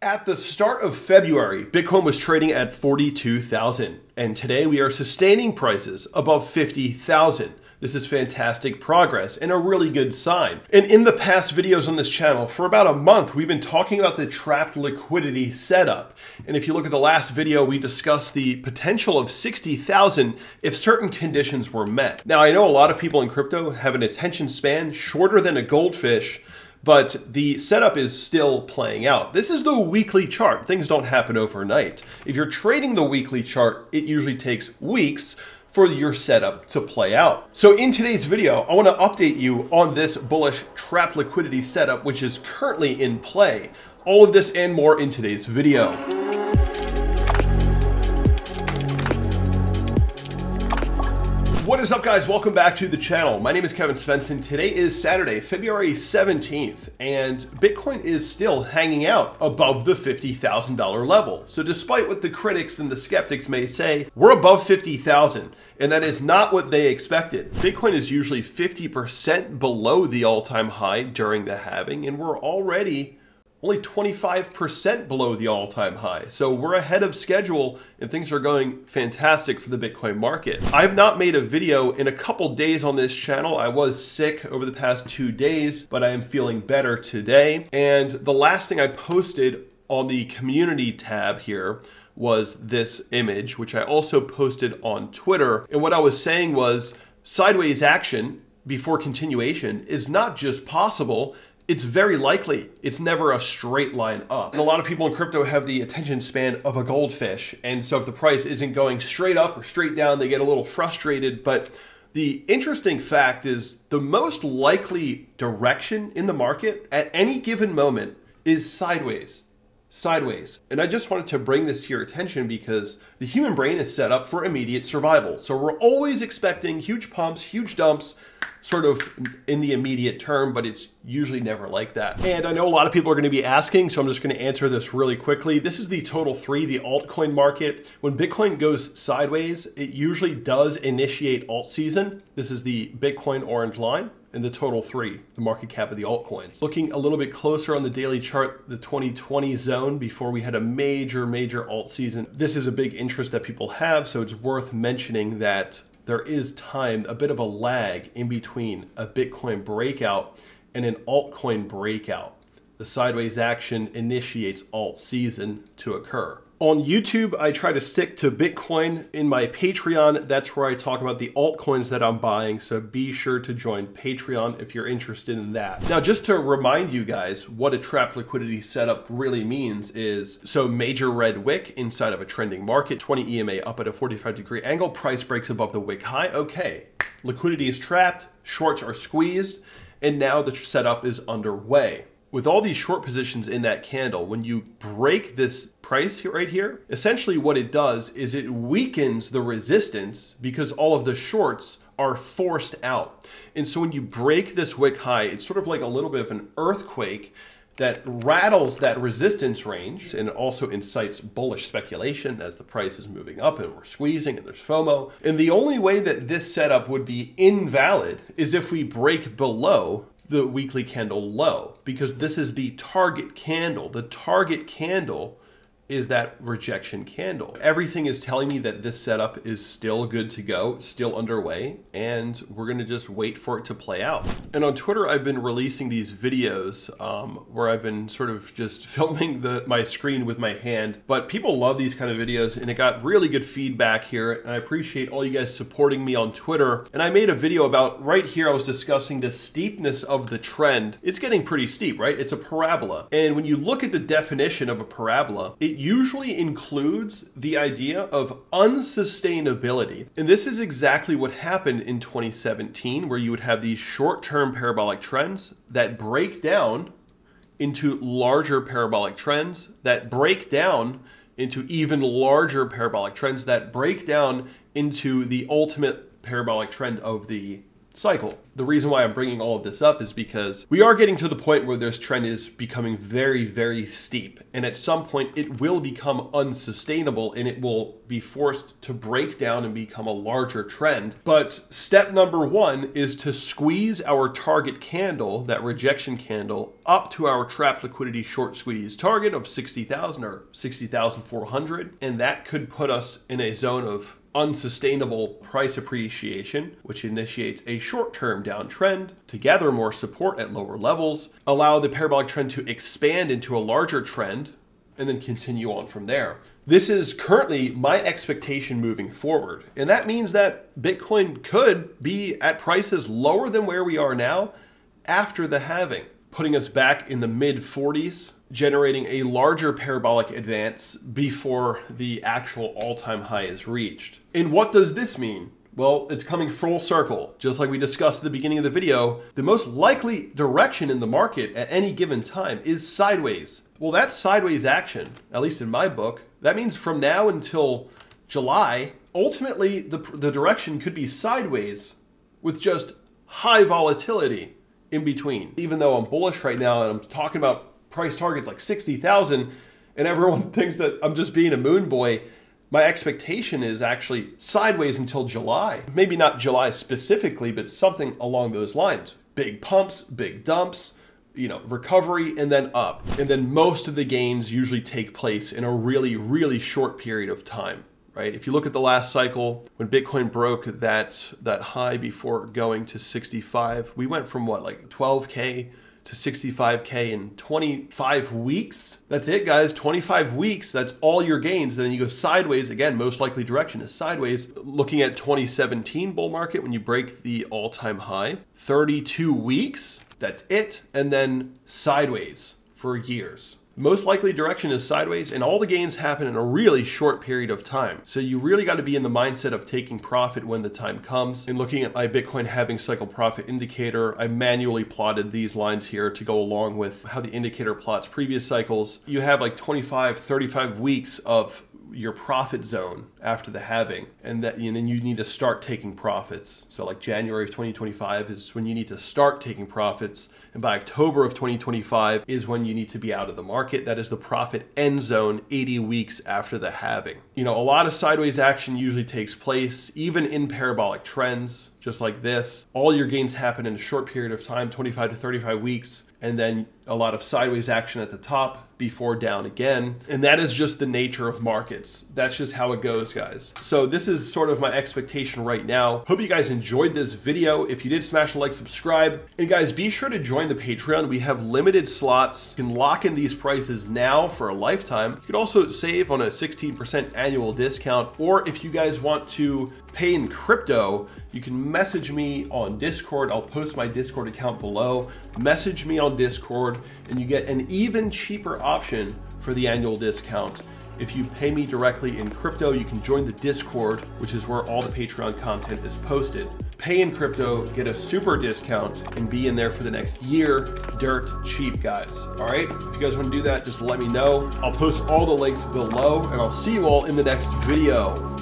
At the start of February, Bitcoin was trading at 42,000, and today we are sustaining prices above 50,000. This is fantastic progress and a really good sign. And in the past videos on this channel, for about a month, we've been talking about the trapped liquidity setup. And if you look at the last video, we discussed the potential of 60,000 if certain conditions were met. Now, I know a lot of people in crypto have an attention span shorter than a goldfish, but the setup is still playing out. This is the weekly chart. Things don't happen overnight. If you're trading the weekly chart, it usually takes weeks for your setup to play out. So in today's video, I wanna update you on this bullish trapped liquidity setup, which is currently in play. All of this and more in today's video. What is up guys? Welcome back to the channel. My name is Kevin Svenson. Today is Saturday, February 17th, and Bitcoin is still hanging out above the $50,000 level. So despite what the critics and the skeptics may say, we're above 50,000, and that is not what they expected. Bitcoin is usually 50% below the all-time high during the halving, and we're already only 25% below the all-time high. So we're ahead of schedule and things are going fantastic for the Bitcoin market. I've not made a video in a couple days on this channel. I was sick over the past two days, but I am feeling better today. And the last thing I posted on the community tab here was this image, which I also posted on Twitter. And what I was saying was sideways action before continuation is not just possible, it's very likely it's never a straight line up. And a lot of people in crypto have the attention span of a goldfish. And so if the price isn't going straight up or straight down, they get a little frustrated. But the interesting fact is the most likely direction in the market at any given moment is sideways. Sideways. And I just wanted to bring this to your attention because the human brain is set up for immediate survival. So we're always expecting huge pumps, huge dumps, sort of in the immediate term, but it's usually never like that. And I know a lot of people are gonna be asking, so I'm just gonna answer this really quickly. This is the total three, the altcoin market. When Bitcoin goes sideways, it usually does initiate alt season. This is the Bitcoin orange line and the total three, the market cap of the altcoins. Looking a little bit closer on the daily chart, the 2020 zone before we had a major, major alt season. This is a big interest that people have, so it's worth mentioning that there is time, a bit of a lag in between a Bitcoin breakout and an altcoin breakout. The sideways action initiates alt season to occur. On YouTube, I try to stick to Bitcoin. In my Patreon, that's where I talk about the altcoins that I'm buying. So be sure to join Patreon if you're interested in that. Now, just to remind you guys what a trapped liquidity setup really means is, so major red wick inside of a trending market, 20 EMA up at a 45 degree angle, price breaks above the wick high. Okay, liquidity is trapped, shorts are squeezed, and now the setup is underway with all these short positions in that candle, when you break this price right here, essentially what it does is it weakens the resistance because all of the shorts are forced out. And so when you break this wick high, it's sort of like a little bit of an earthquake that rattles that resistance range and also incites bullish speculation as the price is moving up and we're squeezing and there's FOMO. And the only way that this setup would be invalid is if we break below the weekly candle low because this is the target candle. The target candle is that rejection candle. Everything is telling me that this setup is still good to go, still underway, and we're gonna just wait for it to play out. And on Twitter, I've been releasing these videos um, where I've been sort of just filming the, my screen with my hand, but people love these kind of videos and it got really good feedback here. And I appreciate all you guys supporting me on Twitter. And I made a video about right here, I was discussing the steepness of the trend. It's getting pretty steep, right? It's a parabola. And when you look at the definition of a parabola, it usually includes the idea of unsustainability. And this is exactly what happened in 2017, where you would have these short term parabolic trends that break down into larger parabolic trends that break down into even larger parabolic trends that break down into the ultimate parabolic trend of the cycle. The reason why I'm bringing all of this up is because we are getting to the point where this trend is becoming very, very steep. And at some point, it will become unsustainable and it will be forced to break down and become a larger trend. But step number one is to squeeze our target candle, that rejection candle, up to our trap liquidity short squeeze target of 60,000 or 60,400. And that could put us in a zone of unsustainable price appreciation, which initiates a short-term downtrend to gather more support at lower levels, allow the parabolic trend to expand into a larger trend, and then continue on from there. This is currently my expectation moving forward. And that means that Bitcoin could be at prices lower than where we are now after the halving, putting us back in the mid 40s generating a larger parabolic advance before the actual all-time high is reached. And what does this mean? Well, it's coming full circle. Just like we discussed at the beginning of the video, the most likely direction in the market at any given time is sideways. Well, that's sideways action, at least in my book. That means from now until July, ultimately the, the direction could be sideways with just high volatility in between. Even though I'm bullish right now and I'm talking about price target's like 60,000 and everyone thinks that I'm just being a moon boy, my expectation is actually sideways until July. Maybe not July specifically, but something along those lines. Big pumps, big dumps, you know, recovery and then up. And then most of the gains usually take place in a really, really short period of time. Right? If you look at the last cycle, when Bitcoin broke that that high before going to 65, we went from what like 12k to 65K in 25 weeks. That's it, guys. 25 weeks. That's all your gains. And then you go sideways. Again, most likely direction is sideways. Looking at 2017 bull market when you break the all time high, 32 weeks. That's it. And then sideways for years most likely direction is sideways and all the gains happen in a really short period of time. So you really got to be in the mindset of taking profit when the time comes. And looking at my Bitcoin halving cycle profit indicator, I manually plotted these lines here to go along with how the indicator plots previous cycles. You have like 25, 35 weeks of your profit zone after the halving and that and then you need to start taking profits. So like january of 2025 is when you need to start taking profits and by october of 2025 is when you need to be out of the market. That is the profit end zone 80 weeks after the halving. You know a lot of sideways action usually takes place even in parabolic trends just like this. All your gains happen in a short period of time 25 to 35 weeks and then a lot of sideways action at the top before down again. And that is just the nature of markets. That's just how it goes, guys. So this is sort of my expectation right now. Hope you guys enjoyed this video. If you did, smash a like, subscribe. And guys, be sure to join the Patreon. We have limited slots. You can lock in these prices now for a lifetime. You can also save on a 16% annual discount. Or if you guys want to pay in crypto, you can message me on Discord. I'll post my Discord account below. Message me on Discord and you get an even cheaper option for the annual discount. If you pay me directly in crypto, you can join the Discord, which is where all the Patreon content is posted. Pay in crypto, get a super discount, and be in there for the next year, dirt cheap, guys. All right, if you guys want to do that, just let me know. I'll post all the links below, and I'll see you all in the next video.